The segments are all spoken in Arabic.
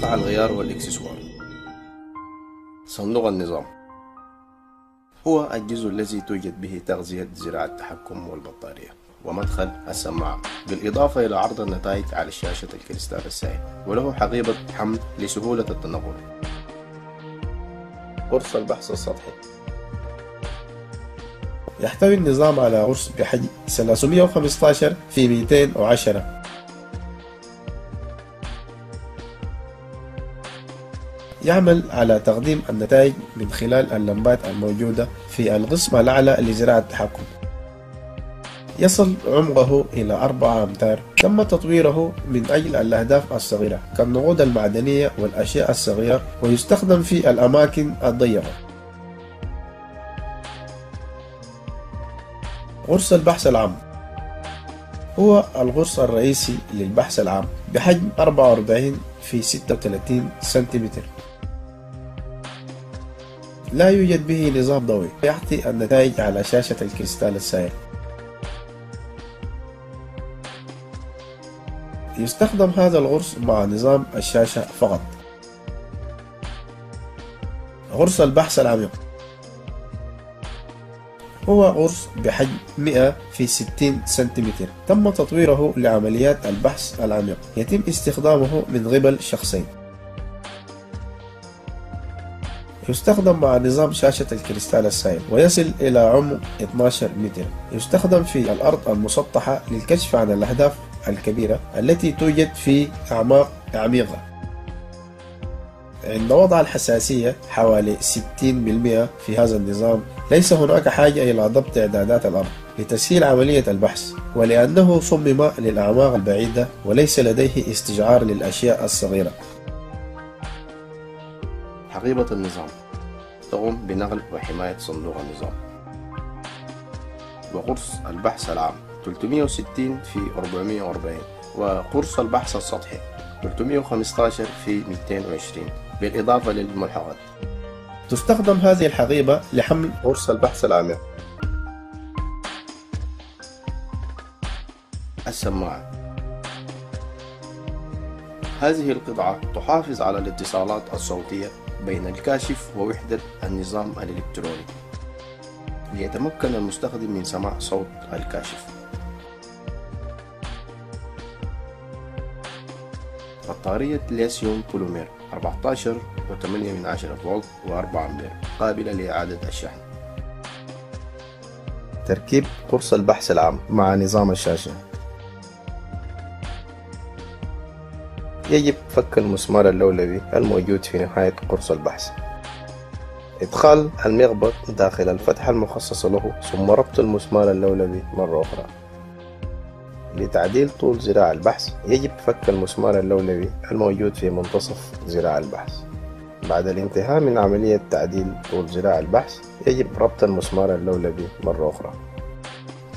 قطع الغيار والإكسسوار. صندوق النظام. هو الجزء الذي توجد به تغذية زراعة التحكم والبطارية ومدخل السماعة بالإضافة إلى عرض النتائج على شاشة الكريستال السائل وله حقيبة حمل لسهولة التنقل. قرص البحث السطحي. يحتوي النظام على غرس بحجم 315 في 210 يعمل على تقديم النتائج من خلال اللمبات الموجودة في القسم الأعلى لزراعة التحكم. يصل عمقه إلى 4 أمتار. تم تطويره من أجل الأهداف الصغيرة كالنقود المعدنية والأشياء الصغيرة ويستخدم في الأماكن الضيقة. غرس البحث العام. هو الغرس الرئيسي للبحث العام بحجم 44 في 36 سنتيمتر. لا يوجد به نظام ضوئي. يعطي النتائج على شاشة الكريستال السائل. يستخدم هذا الغرس مع نظام الشاشة فقط. غرس البحث العميق. هو غرس بحجم 100 في 60 سنتيمتر. تم تطويره لعمليات البحث العميق. يتم استخدامه من قبل شخصين. يستخدم مع نظام شاشة الكريستال السائل ويصل إلى عمق 12 متر. يستخدم في الأرض المسطحة للكشف عن الأهداف الكبيرة التي توجد في أعماق عميقة عند وضع الحساسية حوالي 60% في هذا النظام ليس هناك حاجة إلى ضبط إعدادات الأرض لتسهيل عملية البحث ولأنه صمم للأعماق البعيدة وليس لديه استشعار للأشياء الصغيرة. حقيبة النظام. تقوم بنقل وحماية صندوق النظام. وقرص البحث العام 360 في 440 وقرص البحث السطحي 315 في 220 بالإضافة للملحقات. تستخدم هذه الحقيبة لحمل قرص البحث العامق السماعة. هذه القطعة تحافظ على الاتصالات الصوتية بين الكاشف ووحدة النظام الإلكتروني. ليتمكن المستخدم من سماع صوت الكاشف. بطارية ليثيوم بوليمر 14 و8 من عشرة فولت و4 أمبير قابلة لإعادة الشحن. تركيب قرص البحث العام مع نظام الشاشة. يجب فك المسمار اللولبي الموجود في نهاية قرص البحث. إدخال المقبض داخل الفتحة المخصصة له ثم ربط المسمار اللولبي مرة أخرى. لتعديل طول ذراع البحث يجب فك المسمار اللولبي الموجود في منتصف ذراع البحث. بعد الانتهاء من عملية تعديل طول ذراع البحث يجب ربط المسمار اللولبي مرة أخرى.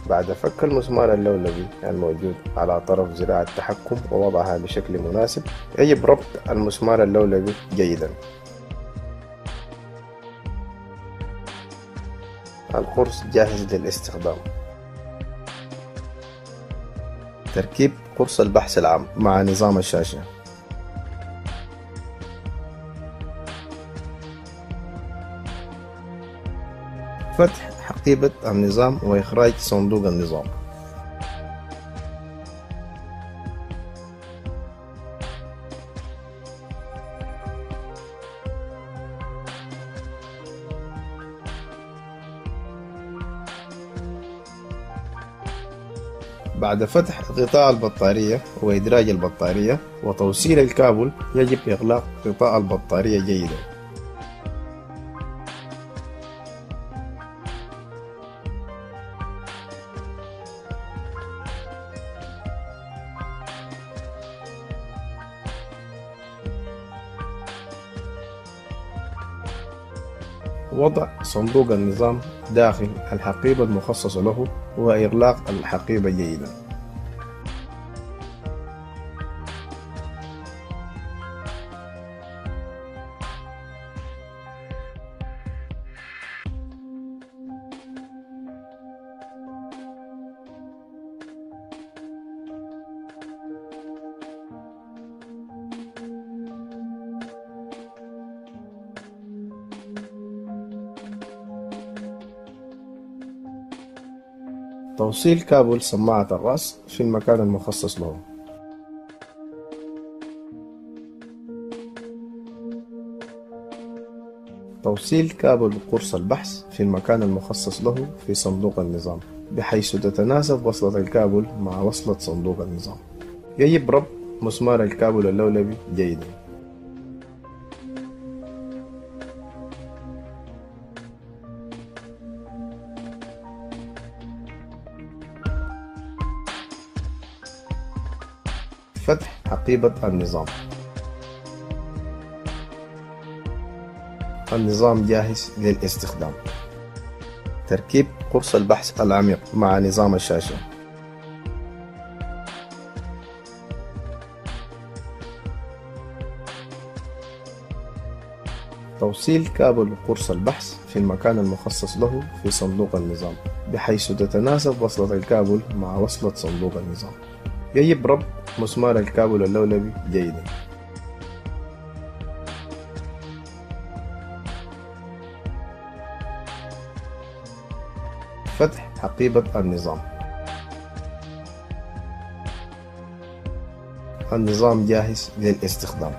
بعد فك المسمار اللولبي الموجود على طرف ذراع التحكم ووضعها بشكل مناسب يجب ربط المسمار اللولبي جيدا. القرص جاهز للاستخدام. تركيب قرص البحث العام مع نظام الشاشة. فتح حقيبة النظام وإخراج صندوق النظام. بعد فتح غطاء البطارية وإدراج البطارية وتوصيل الكابل يجب إغلاق غطاء البطارية جيدا. صندوق النظام داخل الحقيبة المخصصة له وإغلاق الحقيبة جيدا. توصيل كابل سماعة الرأس في المكان المخصص له. توصيل كابل قرص البحث في المكان المخصص له في صندوق النظام بحيث تتناسب وصلة الكابل مع وصلة صندوق النظام. يجب ربط مسمار الكابل اللولبي جيدا. فتح حقيبة النظام. النظام جاهز للاستخدام. تركيب قرص البحث العميق مع نظام الشاشة. توصيل كابل قرص البحث في المكان المخصص له في صندوق النظام بحيث تتناسب وصلة الكابل مع وصلة صندوق النظام. يجب ربط مسمار الكابل اللولبي جيدا. فتح حقيبة النظام. النظام جاهز للاستخدام.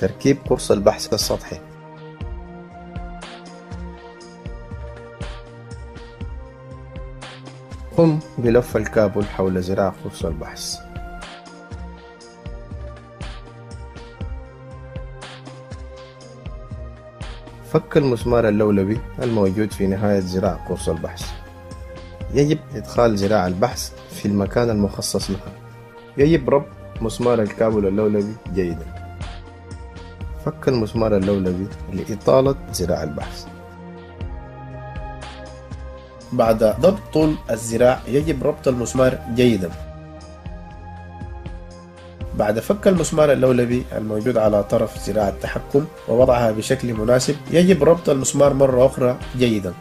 تركيب قرص البحث السطحي. قم بلف الكابل حول ذراع قرص البحث. فك المسمار اللولبي الموجود في نهاية ذراع قرص البحث. يجب إدخال ذراع البحث في المكان المخصص لها. يجب ربط مسمار الكابل اللولبي جيدا. فك المسمار اللولبي لإطالة ذراع البحث. بعد ضبط طول الذراع يجب ربط المسمار جيدا. بعد فك المسمار اللولبي الموجود على طرف ذراع التحكم ووضعها بشكل مناسب يجب ربط المسمار مرة أخرى جيدا.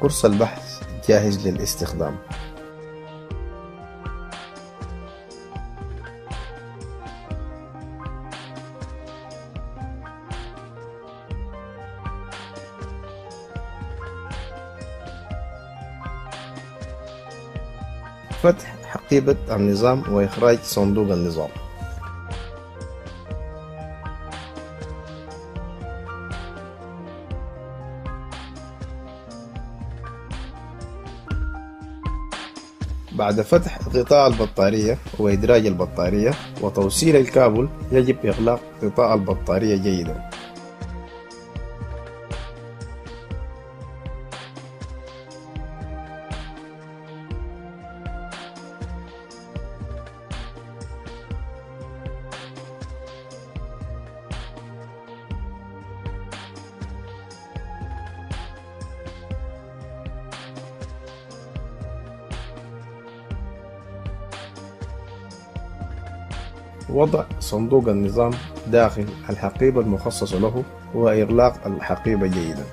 قرص البحث جاهز للاستخدام. فتح حقيبة النظام وإخراج صندوق النظام. بعد فتح غطاء البطارية وإدراج البطارية وتوصيل الكابل يجب إغلاق غطاء البطارية جيدا. صندوق النظام داخل الحقيبة المخصصة له وإغلاق الحقيبة جيدا.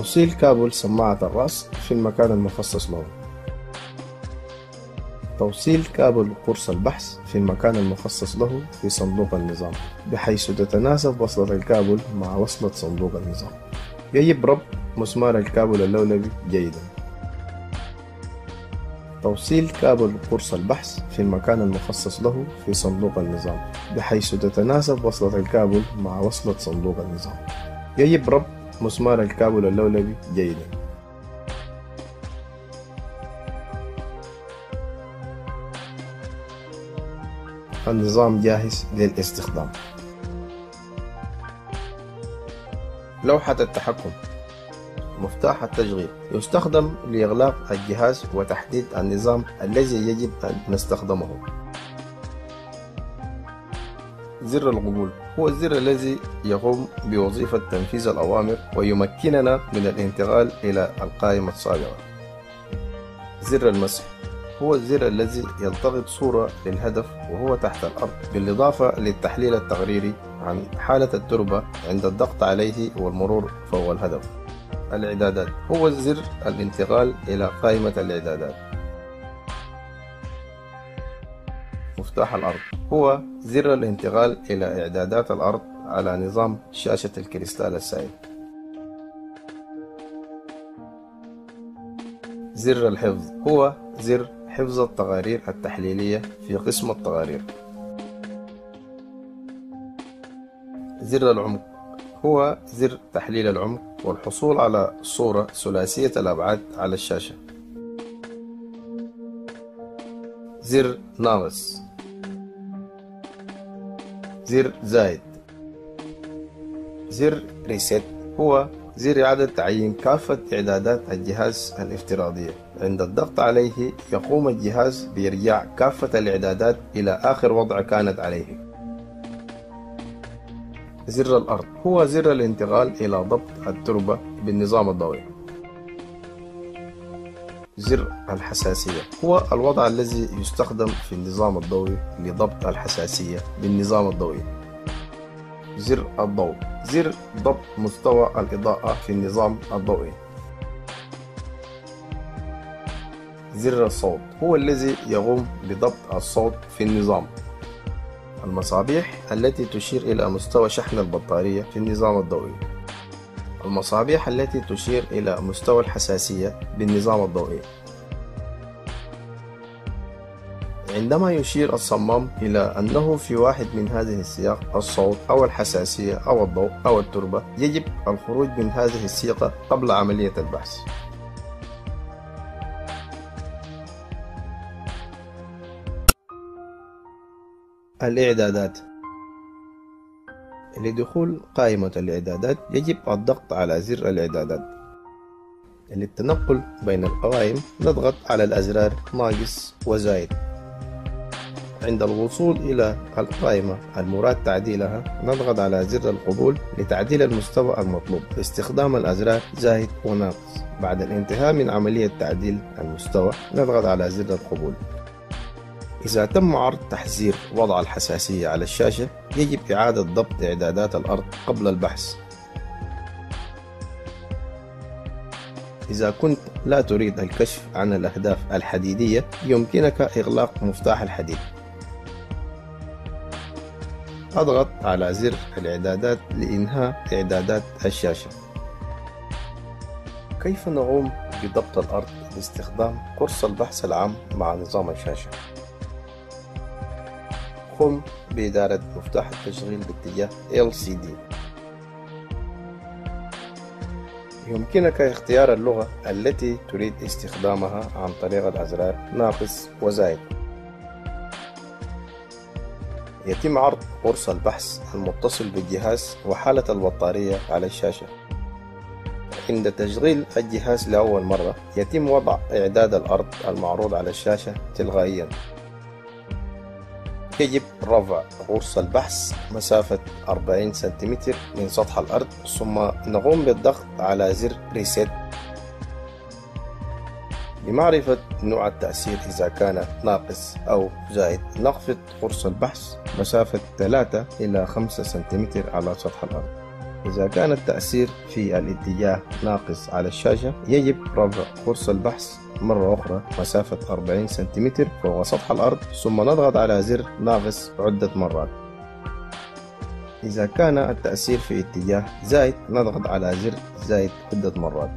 توصيل كابل سماعة الرأس في المكان المخصص له. توصيل كابل قرص البحث في المكان المخصص له في صندوق النظام بحيث تتناسب وصلة الكابل مع وصلة صندوق النظام. يجب ربط مسمار الكابل اللولبي جيدا. توصيل كابل قرص البحث في المكان المخصص له في صندوق النظام بحيث تتناسب وصلة الكابل مع وصلة صندوق النظام. يجب ربط مسمار الكابل اللولبي جيدا النظام جاهز للاستخدام. لوحة التحكم. مفتاح التشغيل. يستخدم لإغلاق الجهاز وتحديد النظام الذي يجب أن نستخدمه. زر القبول هو الزر الذي يقوم بوظيفة تنفيذ الأوامر ويمكننا من الانتقال إلى القائمة السابقة زر المسح. هو الزر الذي يلتقط صورة للهدف وهو تحت الأرض بالإضافة للتحليل التقريري عن حالة التربة عند الضغط عليه والمرور فوق الهدف. الإعدادات. هو زر الانتقال إلى قائمة الإعدادات. مفتاح الأرض. هو زر الانتقال إلى إعدادات الأرض على نظام شاشة الكريستال السائل. زر الحفظ. هو زر حفظ التقارير التحليلية في قسم التقارير. زر العمق. هو زر تحليل العمق والحصول على صورة ثلاثية الأبعاد على الشاشة. زر ناقص. زر زائد زر ريسيت هو زر إعادة تعيين كافة إعدادات الجهاز الافتراضية عند الضغط عليه يقوم الجهاز بإرجاع كافة الإعدادات إلى آخر وضع كانت عليه. زر الأرض هو زر الانتقال إلى ضبط التربة بالنظام الضوئي. زر الحساسية. هو الوضع الذي يستخدم في النظام الضوئي لضبط الحساسية بالنظام الضوئي. زر الضوء. زر ضبط مستوى الإضاءة في النظام الضوئي. زر الصوت. هو الذي يقوم بضبط الصوت في النظام. المصابيح التي تشير إلى مستوى شحن البطارية في النظام الضوئي. المصابيح التي تشير إلى مستوى الحساسية بالنظام الضوئي. عندما يشير الصمام إلى أنه في واحد من هذه السياق الصوت أو الحساسية أو الضوء أو التربة يجب الخروج من هذه السياقة قبل عملية البحث. الإعدادات لدخول قائمة الإعدادات يجب الضغط على زر الإعدادات. للتنقل بين القوائم نضغط على الأزرار ناقص وزائد عند الوصول إلى القائمة المراد تعديلها نضغط على زر القبول لتعديل المستوى المطلوب. باستخدام الأزرار زائد وناقص. بعد الانتهاء من عملية تعديل المستوى نضغط على زر القبول. إذا تم عرض تحذير وضع الحساسية على الشاشة يجب إعادة ضبط إعدادات الأرض قبل البحث. إذا كنت لا تريد الكشف عن الأهداف الحديدية يمكنك إغلاق مفتاح الحديد. أضغط على زر الإعدادات لإنهاء إعدادات الشاشة. كيف نقوم بضبط الأرض باستخدام قرص البحث العام مع نظام الشاشة؟ قم بإدارة مفتاح التشغيل باتجاه LCD يمكنك اختيار اللغة التي تريد استخدامها عن طريق الأزرار ناقص وزائد. يتم عرض قرص البحث المتصل بالجهاز وحالة البطارية على الشاشة. عند تشغيل الجهاز لأول مرة يتم وضع إعداد الأرض المعروض على الشاشة تلقائيا يجب رفع قرص البحث مسافة 40 سنتيمتر من سطح الأرض ثم نقوم بالضغط على زر ريسيت لمعرفة نوع التأثير إذا كان ناقص أو زائد نخفض قرص البحث مسافة 3 إلى 5 سنتيمتر على سطح الأرض. إذا كان التأثير في الاتجاه ناقص على الشاشة يجب رفع قرص البحث مرة أخرى مسافة 40 سنتيمتر فوق سطح الأرض ثم نضغط على زر ناقص عدة مرات. إذا كان التأثير في اتجاه زائد نضغط على زر زائد عدة مرات.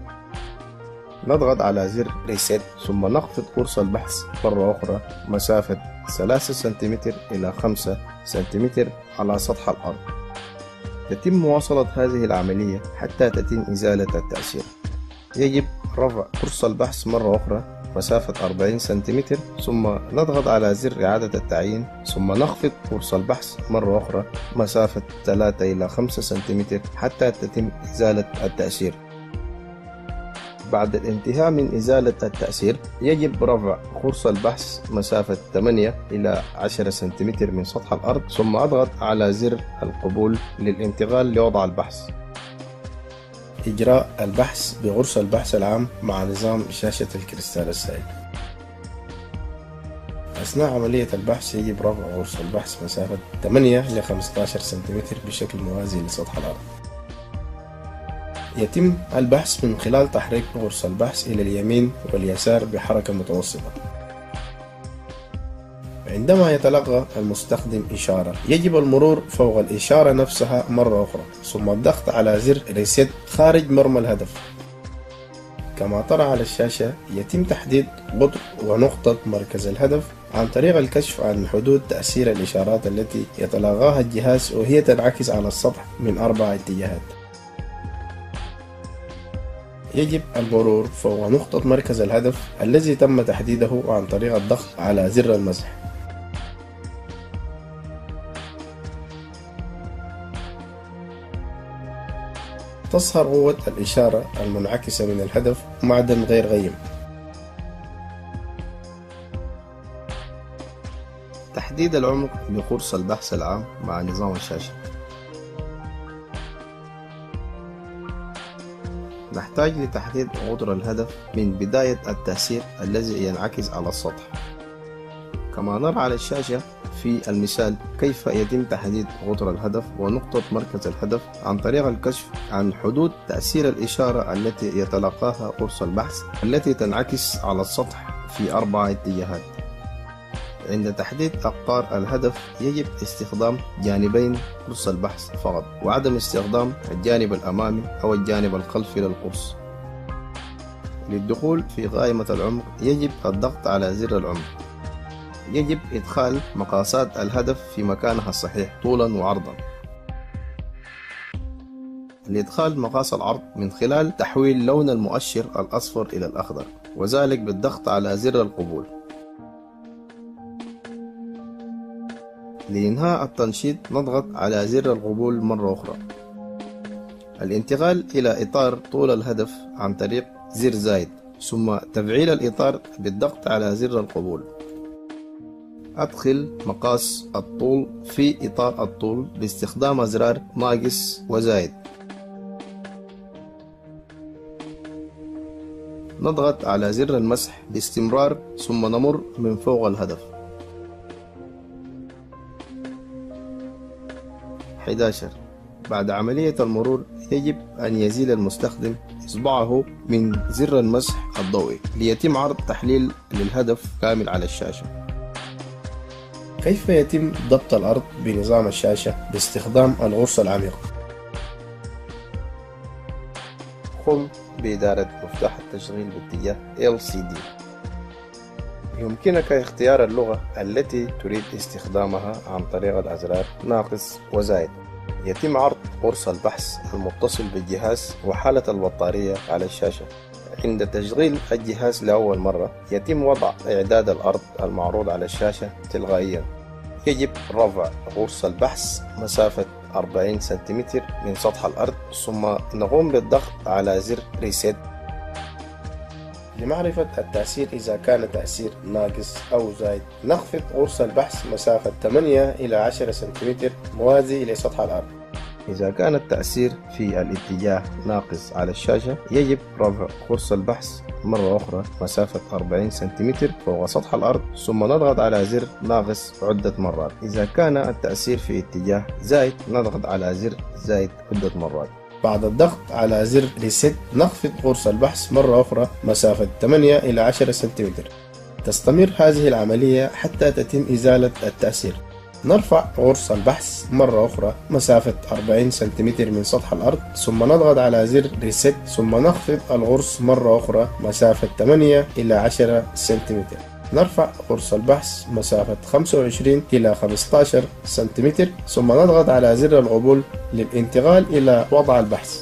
نضغط على زر ريسيت ثم نخفض قرص البحث مرة أخرى مسافة 3 سنتيمتر إلى 5 سنتيمتر على سطح الأرض. يتم مواصلة هذه العملية حتى تتم إزالة التأثير. يجب رفع قرص البحث مرة أخرى مسافة 40 سنتيمتر ثم نضغط على زر إعادة التعيين ثم نخفض قرص البحث مرة أخرى مسافة 3 إلى 5 سنتيمتر حتى تتم إزالة التأثير. بعد الانتهاء من إزالة التأثير يجب رفع قرص البحث مسافة 8 إلى 10 سنتيمتر من سطح الأرض ثم أضغط على زر القبول للانتقال لوضع البحث. إجراء البحث بغرس البحث العام مع نظام شاشة الكريستال السائل. أثناء عملية البحث يجب رفع غرص البحث مسافة 8 ل 15 سنتيمتر بشكل موازي لسطح الأرض. يتم البحث من خلال تحريك غرص البحث إلى اليمين واليسار بحركة متوسطة. عندما يتلقى المستخدم إشارة يجب المرور فوق الإشارة نفسها مرة أخرى ثم الضغط على زر ريسيت خارج مرمى الهدف. كما ترى على الشاشة يتم تحديد قطر ونقطة مركز الهدف عن طريق الكشف عن حدود تأثير الإشارات التي يتلقاها الجهاز وهي تنعكس على السطح من أربع اتجاهات. يجب المرور فوق نقطة مركز الهدف الذي تم تحديده عن طريق الضغط على زر المسح. تظهر قوة الإشارة المنعكسة من الهدف معدن غير غيم. تحديد العمق بقرص البحث العام مع نظام الشاشة. نحتاج لتحديد قطر الهدف من بداية التأثير الذي ينعكس على السطح. كما نرى على الشاشة في المثال كيف يتم تحديد قطر الهدف ونقطة مركز الهدف عن طريق الكشف عن حدود تأثير الإشارة التي يتلقاها قرص البحث التي تنعكس على السطح في أربع اتجاهات. عند تحديد أقطار الهدف يجب استخدام جانبين قرص البحث فقط وعدم استخدام الجانب الأمامي أو الجانب الخلفي للقرص. للدخول في قائمة العمق يجب الضغط على زر العمق. يجب إدخال مقاسات الهدف في مكانها الصحيح طولا وعرضا. لإدخال مقاس العرض من خلال تحويل لون المؤشر الأصفر إلى الأخضر وذلك بالضغط على زر القبول. لإنهاء التنشيط نضغط على زر القبول مرة أخرى. الانتقال إلى إطار طول الهدف عن طريق زر زايد ثم تفعيل الإطار بالضغط على زر القبول. أدخل مقاس الطول في إطار الطول باستخدام أزرار ناقص وزايد. نضغط على زر المسح باستمرار ثم نمر من فوق الهدف. 11 بعد عملية المرور يجب أن يزيل المستخدم إصبعه من زر المسح الضوئي ليتم عرض تحليل للهدف كامل على الشاشة. كيف يتم ضبط الأرض بنظام الشاشة باستخدام الغرصة العميقة؟ قم بإدارة مفتاح التشغيل باتجاه LCD يمكنك اختيار اللغة التي تريد استخدامها عن طريق الأزرار ناقص وزائد يتم عرض قرص البحث المتصل بالجهاز وحالة البطارية على الشاشة. عند تشغيل الجهاز لأول مرة يتم وضع إعداد الأرض المعروض على الشاشة تلقائيا يجب رفع غرص البحث مسافة 40 سنتيمتر من سطح الأرض ثم نقوم بالضغط على زر ريسيت لمعرفة التأثير إذا كان تأثير ناقص أو زايد. نخفض غرص البحث مسافة 8 إلى 10 سنتيمتر موازي لسطح الأرض. إذا كان التأثير في الاتجاه ناقص على الشاشة يجب رفع قرص البحث مرة أخرى مسافة 40 سنتيمتر فوق سطح الأرض ثم نضغط على زر ناقص عدة مرات. إذا كان التأثير في اتجاه زايد نضغط على زر زايد عدة مرات. بعد الضغط على زر reset نخفض قرص البحث مرة أخرى مسافة 8 إلى 10 سنتيمتر. تستمر هذه العملية حتى تتم إزالة التأثير. نرفع قرص البحث مرة أخرى مسافة 40 سنتيمتر من سطح الأرض ثم نضغط على زر reset ثم نخفض القرص مرة أخرى مسافة 8 إلى 10 سنتيمتر. نرفع قرص البحث مسافة 25 إلى 15 سنتيمتر ثم نضغط على زر القبول للانتقال إلى وضع البحث.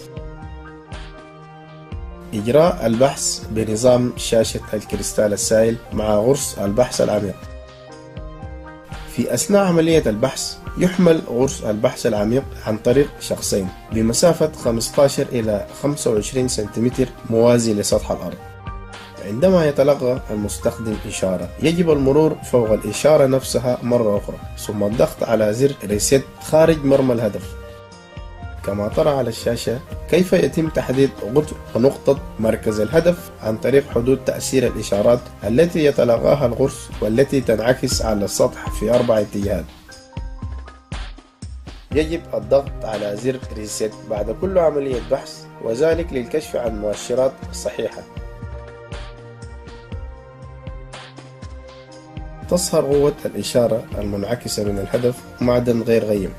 إجراء البحث بنظام شاشة الكريستال السائل مع غرص البحث العميق. في أثناء عملية البحث يحمل غرس البحث العميق عن طريق شخصين بمسافة 15 إلى 25 سنتيمتر موازي لسطح الأرض. عندما يتلقى المستخدم إشارة يجب المرور فوق الإشارة نفسها مرة أخرى ثم الضغط على زر ريسيت خارج مرمى الهدف. كما ترى على الشاشة كيف يتم تحديد قطر ونقطة مركز الهدف عن طريق حدود تأثير الإشارات التي يتلقاها القرص والتي تنعكس على السطح في أربع اتجاهات؟ يجب الضغط على زر ريسيت بعد كل عملية بحث وذلك للكشف عن المؤشرات الصحيحة تظهر قوة الإشارة المنعكسة من الهدف معدن غير غيم.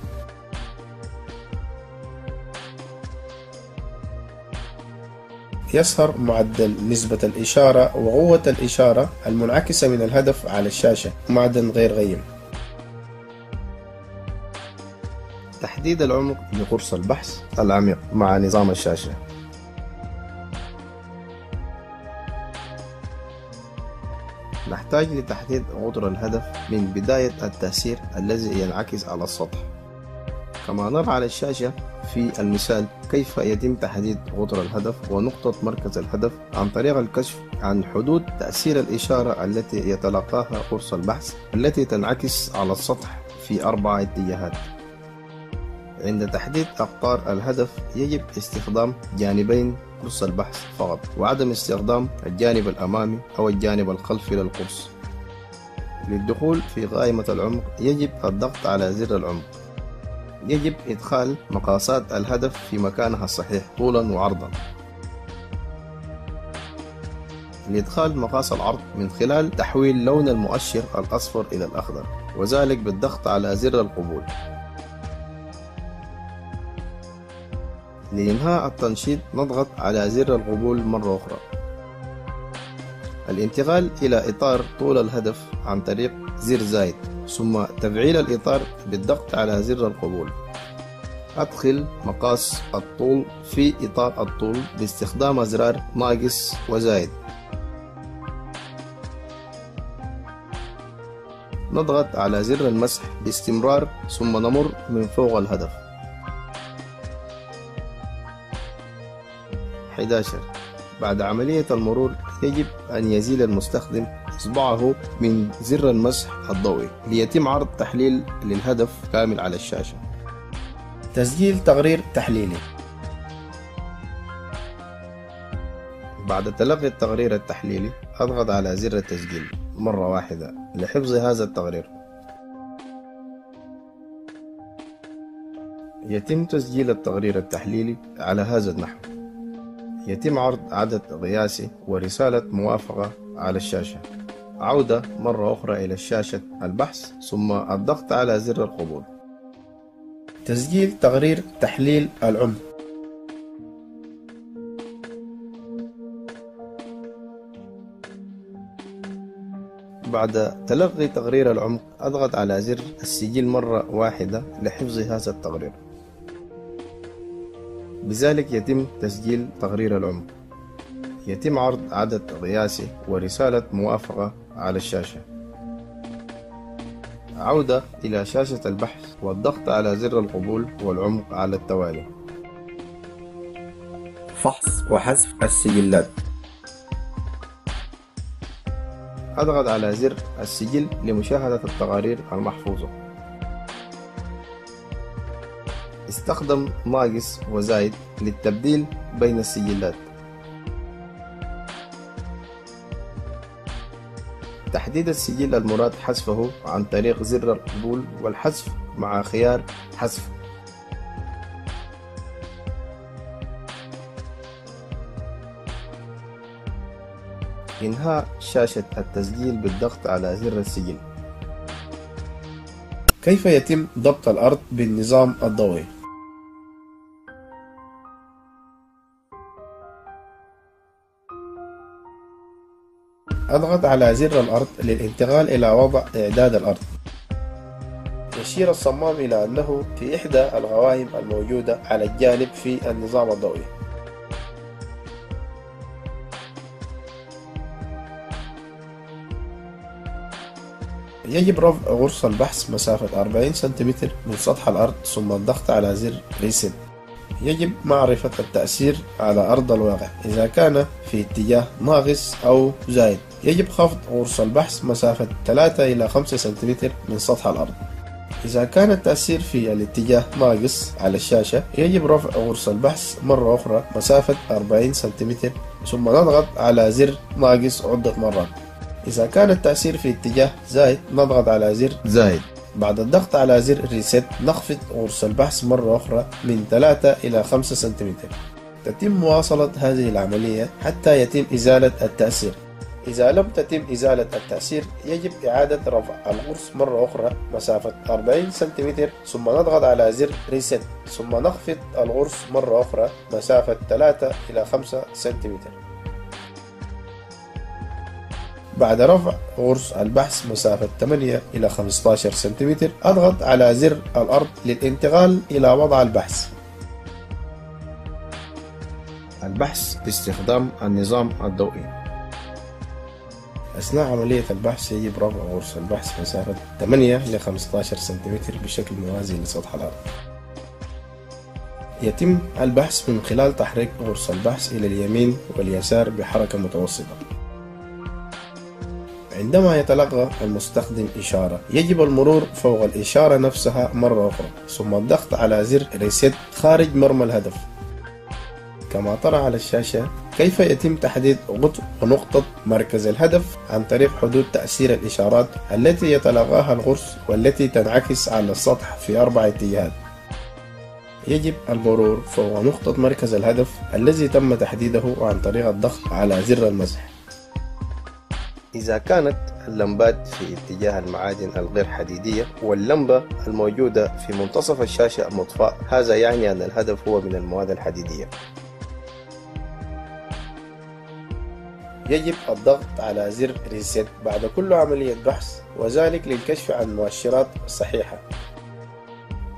يظهر معدل نسبة الإشارة وقوة الإشارة المنعكسة من الهدف على الشاشة معدن غير غيم. تحديد العمق لقرص البحث العميق مع نظام الشاشة. نحتاج لتحديد قطر الهدف من بداية التأثير الذي ينعكس على السطح. كما نرى على الشاشة في المثال كيف يتم تحديد قطر الهدف ونقطة مركز الهدف عن طريق الكشف عن حدود تأثير الإشارة التي يتلقاها قرص البحث التي تنعكس على السطح في أربع اتجاهات. عند تحديد أقطار الهدف يجب استخدام جانبين قرص البحث فقط وعدم استخدام الجانب الأمامي أو الجانب الخلفي للقرص للدخول في قائمة العمق يجب الضغط على زر العمق. يجب إدخال مقاسات الهدف في مكانها الصحيح طولا وعرضا. لإدخال مقاس العرض من خلال تحويل لون المؤشر الأصفر إلى الأخضر وذلك بالضغط على زر القبول. لإنهاء التنشيط نضغط على زر القبول مرة أخرى. الانتقال إلى إطار طول الهدف عن طريق زر زايد ثم تفعيل الإطار بالضغط على زر القبول. أدخل مقاس الطول في إطار الطول باستخدام أزرار ناقص وزايد. نضغط على زر المسح باستمرار ثم نمر من فوق الهدف. 11 بعد عملية المرور يجب أن يزيل المستخدم إصبعه من زر المسح الضوئي ليتم عرض تحليل للهدف كامل على الشاشة. تسجيل تقرير تحليلي. بعد تلقي التقرير التحليلي أضغط على زر التسجيل مرة واحدة لحفظ هذا التقرير. يتم تسجيل التقرير التحليلي على هذا النحو. يتم عرض عدد قياسي ورسالة موافقة على الشاشة. عودة مرة أخرى إلى شاشة البحث ثم الضغط على زر القبول. تسجيل تقرير تحليل العمق. بعد تلقي تقرير العمق أضغط على زر السجل مرة واحدة لحفظ هذا التقرير. بذلك يتم تسجيل تقرير العمق. يتم عرض عدد قياسي ورسالة موافقة على الشاشة. عودة إلى شاشة البحث والضغط على زر القبول والعمق على التوالي. فحص وحذف السجلات. أضغط على زر السجل لمشاهدة التقارير المحفوظة. استخدم ناقص وزايد للتبديل بين السجلات تحديد السجل المراد حذفه عن طريق زر القبول والحذف مع خيار حذف. إنهاء شاشة التسجيل بالضغط على زر السجل. كيف يتم ضبط الأرض بالنظام الضوئي؟ أضغط على زر الأرض للانتقال إلى وضع إعداد الأرض. يشير الصمام إلى أنه في إحدى القوائم الموجودة على الجانب في النظام الضوئي. يجب رفع غرص البحث مسافة 40 سنتيمتر من سطح الأرض ثم الضغط على زر ريسيت يجب معرفة التأثير على أرض الواقع إذا كان في اتجاه ناقص أو زايد. يجب خفض غرص البحث مسافة 3 إلى 5 سنتيمتر من سطح الأرض. إذا كان التأثير في الاتجاه ناقص على الشاشة يجب رفع غرص البحث مرة أخرى مسافة 40 سنتيمتر ثم نضغط على زر ناقص عدة مرات. إذا كان التأثير في اتجاه زائد نضغط على زر زايد. بعد الضغط على زر ريست نخفض غرص البحث مرة أخرى من 3 إلى 5 سنتيمتر. تتم مواصلة هذه العملية حتى يتم إزالة التأثير. إذا لم تتم إزالة التأثير يجب إعادة رفع الغرس مرة أخرى مسافة 40 سنتيمتر ثم نضغط على زر ريست ثم نخفض الغرس مرة أخرى مسافة 3 إلى 5 سنتيمتر. بعد رفع غرس البحث مسافة 8 إلى 15 سنتيمتر أضغط على زر الأرض للانتقال إلى وضع البحث. البحث باستخدام النظام الضوئي. أثناء عملية البحث يجب رفع غرس البحث مسافة 8 ل 15 سنتيمتر بشكل موازي لسطح الأرض يتم البحث من خلال تحريك غرس البحث إلى اليمين واليسار بحركة متوسطة. عندما يتلقى المستخدم إشارة يجب المرور فوق الإشارة نفسها مرة أخرى ثم الضغط على زر ريست خارج مرمى الهدف. كما ترى على الشاشة كيف يتم تحديد قطر ونقطة مركز الهدف عن طريق حدود تأثير الإشارات التي يتلقاها الغرس والتي تنعكس على السطح في أربع اتجاهات؟ يجب المرور فوق نقطة مركز الهدف الذي تم تحديده عن طريق الضغط على زر المسح إذا كانت اللمبات في اتجاه المعادن الغير حديدية واللمبة الموجودة في منتصف الشاشة مطفاة هذا يعني أن الهدف هو من المواد الحديدية. يجب الضغط على زر ريست بعد كل عملية بحث وذلك للكشف عن مؤشرات صحيحة.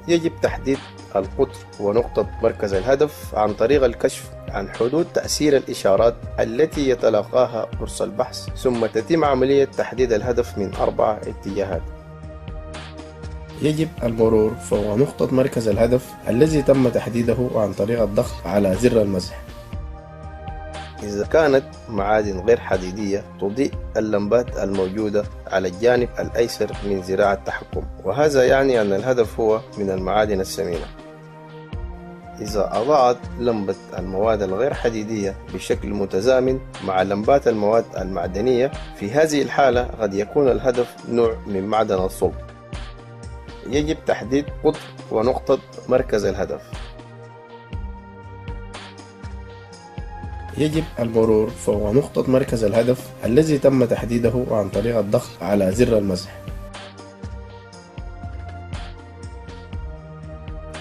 يجب تحديد القطر ونقطة مركز الهدف عن طريق الكشف عن حدود تأثير الإشارات التي يتلقاها قرص البحث ثم تتم عملية تحديد الهدف من أربع اتجاهات. يجب المرور فوق نقطة مركز الهدف الذي تم تحديده عن طريق الضغط على زر المسح. إذا كانت معادن غير حديدية تضيء اللمبات الموجودة على الجانب الأيسر من ذراع التحكم وهذا يعني أن الهدف هو من المعادن الثمينة إذا أضاءت لمبة المواد الغير حديدية بشكل متزامن مع لمبات المواد المعدنية في هذه الحالة قد يكون الهدف نوع من معدن الصلب. يجب تحديد قطر ونقطة مركز الهدف. يجب المرور فوق نقطة مركز الهدف الذي تم تحديده عن طريق الضغط على زر المسح.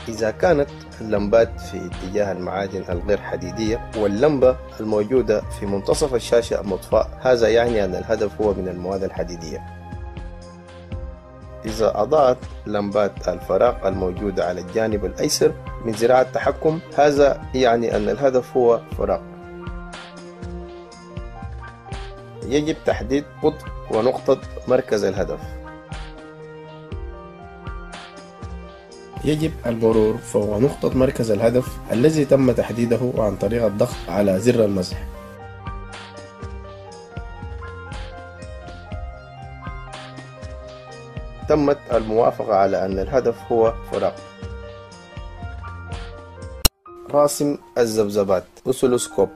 إذا كانت اللمبات في اتجاه المعادن الغير حديدية واللمبة الموجودة في منتصف الشاشة مطفاة هذا يعني أن الهدف هو من المواد الحديدية. إذا أضاءت لمبات الفراغ الموجودة على الجانب الأيسر من ذراع التحكم هذا يعني أن الهدف هو فراغ. يجب تحديد قطر ونقطة مركز الهدف. يجب المرور فوق نقطة مركز الهدف الذي تم تحديده عن طريق الضغط على زر المسح. تمت الموافقة على أن الهدف هو فراغ راسم الذبذبات أسلوسكوب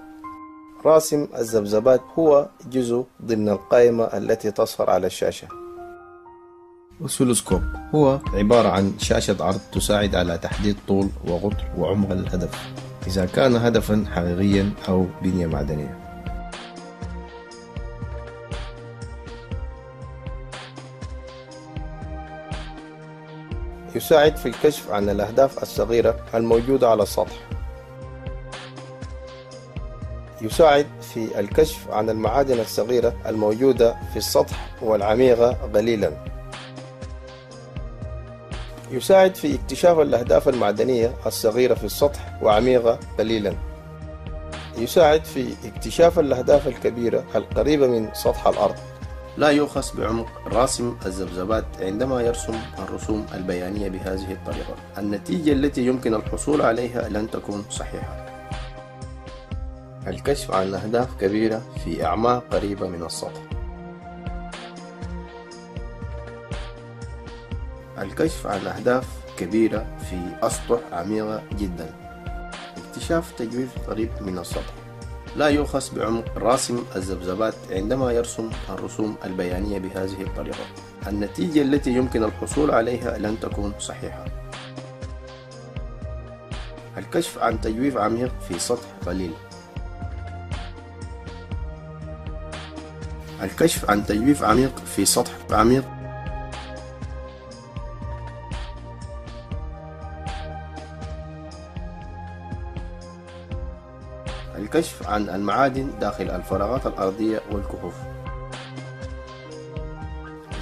راسم الذبذبات هو جزء ضمن القائمة التي تظهر على الشاشة. أسلوسكوب هو عبارة عن شاشة عرض تساعد على تحديد طول وقطر وعمق الهدف إذا كان هدفا حقيقيا أو بنية معدنية. يساعد في الكشف عن الأهداف الصغيرة الموجودة على السطح. يساعد في الكشف عن المعادن الصغيرة الموجودة في السطح والعميقة قليلا. يساعد في اكتشاف الأهداف المعدنية الصغيرة في السطح وعميقة قليلا. يساعد في اكتشاف الأهداف الكبيرة القريبة من سطح الأرض. لا يؤخذ بعمق راسم الذبذبات عندما يرسم الرسوم البيانية بهذه الطريقة. النتيجة التي يمكن الحصول عليها لن تكون صحيحة. الكشف عن أهداف كبيرة في أعماق قريبة من السطح. الكشف عن أهداف كبيرة في أسطح عميقة جدا. اكتشاف تجويف قريب من السطح. لا يؤخذ بعمق راسم الذبذبات عندما يرسم الرسوم البيانية بهذه الطريقة. النتيجة التي يمكن الحصول عليها لن تكون صحيحة. الكشف عن تجويف عميق في سطح قليل. الكشف عن تجويف عميق في سطح عميق. الكشف عن المعادن داخل الفراغات الأرضية والكهوف.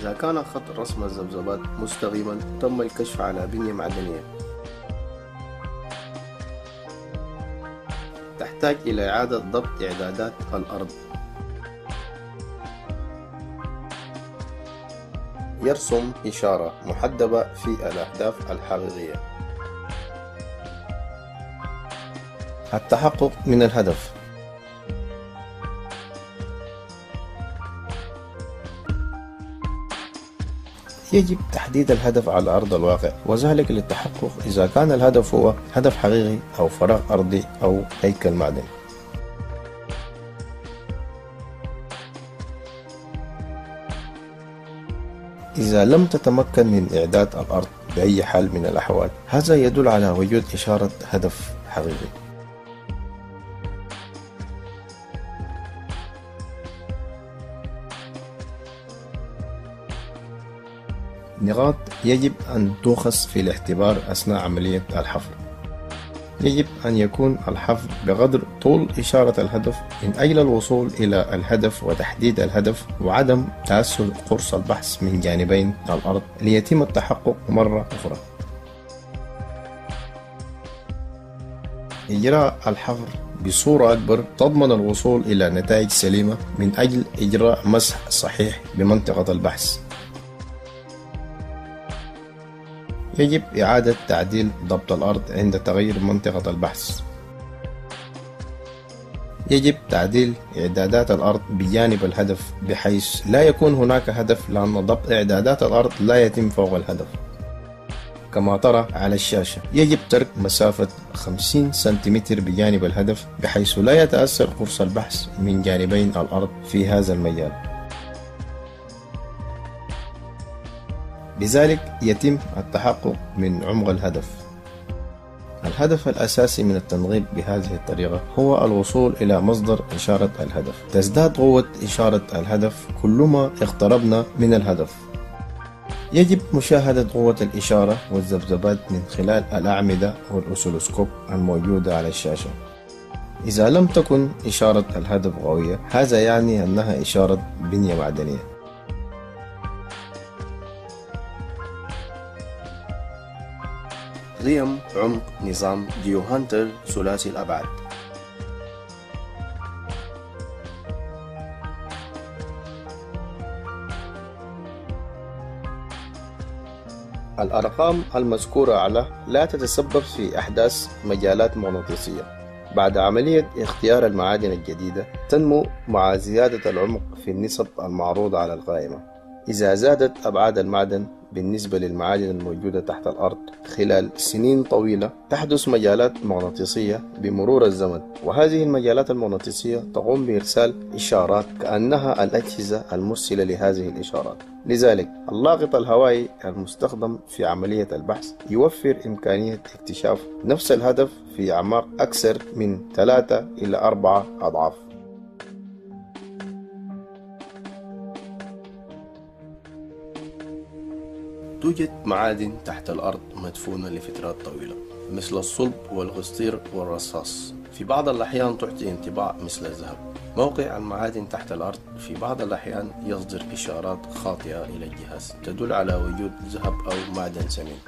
إذا كان خط رسم الذبذبات مستقيما تم الكشف على بنية معدنية. تحتاج إلى إعادة ضبط إعدادات الأرض. يرسم إشارة محدبة في الأهداف الحقيقية. التحقق من الهدف. يجب تحديد الهدف على أرض الواقع وذلك للتحقق إذا كان الهدف هو هدف حقيقي أو فراغ أرضي أو هيكل معدني إذا لم تتمكن من إعداد الأرض بأي حال من الأحوال هذا يدل على وجود إشارة هدف حقيقي. نقاط يجب أن تؤخذ في الاعتبار أثناء عملية الحفر. يجب أن يكون الحفر بقدر طول إشارة الهدف من أجل الوصول إلى الهدف وتحديد الهدف وعدم تأثر قرص البحث من جانبين الأرض ليتم التحقق مرة أخرى. إجراء الحفر بصورة أكبر تضمن الوصول إلى نتائج سليمة من أجل إجراء مسح صحيح بمنطقة البحث. يجب إعادة تعديل ضبط الأرض عند تغيير منطقة البحث. يجب تعديل إعدادات الأرض بجانب الهدف بحيث لا يكون هناك هدف لأن ضبط إعدادات الأرض لا يتم فوق الهدف. كما ترى على الشاشة يجب ترك مسافة 50 سنتيمتر بجانب الهدف بحيث لا يتأثر قرص البحث من جانبين الأرض في هذا المجال. بذلك يتم التحقق من عمق الهدف. الهدف الأساسي من التنغيب بهذه الطريقة هو الوصول إلى مصدر إشارة الهدف. تزداد قوة إشارة الهدف كلما اقتربنا من الهدف. يجب مشاهدة قوة الإشارة والذبذبات من خلال الأعمدة والأسلوسكوب الموجودة على الشاشة. إذا لم تكن إشارة الهدف قوية هذا يعني أنها إشارة بنية معدنية. قيم عمق نظام جيو هانتر ثلاثي الأبعاد. الأرقام المذكورة أعلى لا تتسبب في إحداث مجالات مغناطيسية بعد عملية اختيار المعادن الجديدة تنمو مع زيادة العمق في النسب المعروضة على القائمة. إذا زادت أبعاد المعدن بالنسبة للمعادن الموجودة تحت الأرض خلال سنين طويلة تحدث مجالات مغناطيسية بمرور الزمن. وهذه المجالات المغناطيسية تقوم بإرسال إشارات كأنها الأجهزة المرسلة لهذه الإشارات. لذلك اللاقط الهوائي المستخدم في عملية البحث يوفر إمكانية اكتشاف نفس الهدف في أعماق أكثر من 3 إلى 4 أضعاف. توجد معادن تحت الأرض مدفونة لفترات طويلة مثل الصلب والغسطير والرصاص. في بعض الأحيان تعطي انطباع مثل الذهب. موقع المعادن تحت الأرض في بعض الأحيان يصدر إشارات خاطئة إلى الجهاز تدل على وجود ذهب أو معدن ثمين